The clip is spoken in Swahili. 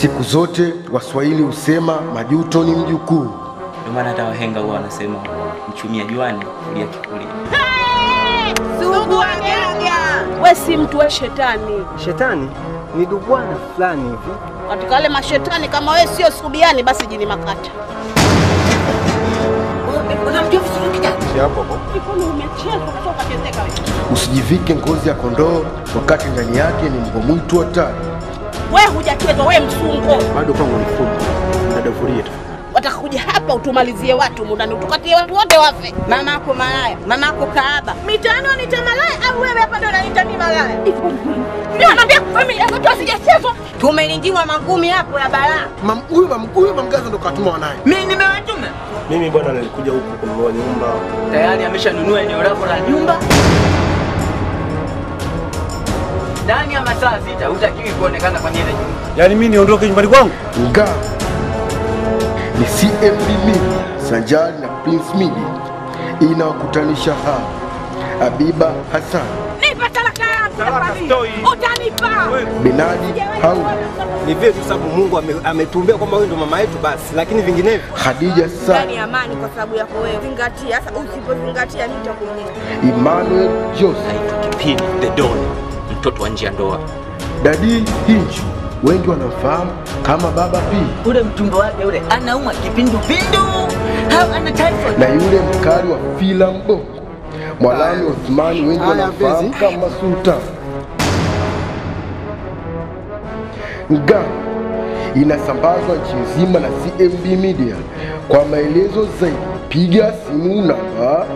Siku zote Waswahili husema majuto ni mjukuu. Ndio maana hata wahenga huwa wanasema mchumia juani kulia kivulini. Sugu Waganga. We si mtu we shetani. Shetani ni dubwana fulani hivi. Katika wale mashetani kama we sio subiani basi jini makata. Usijivike ngozi ya kondoo wakati ndani yake ni mbwa mwitu hatari. We hujachezwa we mfungo. Bado kwangu mfungo. fupi. Dadafurie tu. Wataka hapa utumalizie watu mudani utukatie watu wote wafe. Mama yako malaya, mama yako kaaba. Mitano wanita malaya au wewe hapa ndo unaniita mimi malaya? Ndio naambia familia yetu asijachezwa. Tumelindiwa mangumi hapo ya balaa. Mam- Huyu mam- huyu ndo katuma wanaye. Mimi nimewatuma. Mimi bwana nilikuja huku kununua nyumba. Tayari ameshanunua eneo lako la nyumba. Ndani ya masaa sita hutakiwi kuonekana kwenye ile nyumba. Yaani mimi niondoke nyumbani kwangu? Nga ni CMB Media sanjari na Prince Media inawakutanisha hapa Abiba Hassan, Nipa talaka yangu. Utanipa. Benadi au Ni vile tu sababu Mungu ame- ametumbia kwamba wewe ndo mama yetu basi, lakini vinginevyo Khadija sasa Ndani ya amani kwa sababu yako wewe. Zingatia, sasa usipozingatia nitakuonyesha. Emmanuel Joseph kipindi the Don, mtoto wa nje ya ndoa. Dadi Hinji wengi wanamfahamu kama Baba P, Ule mtumbo wake ule anaumwa kipindupindu au ana typhoid. na yule mkali wa filamu Bongo Mwalani Othmani, wengi wanafahamu wanamfahamu kama Sultan. Nga inasambazwa nchi nzima na CMB Media. Kwa maelezo zaidi, piga simu namba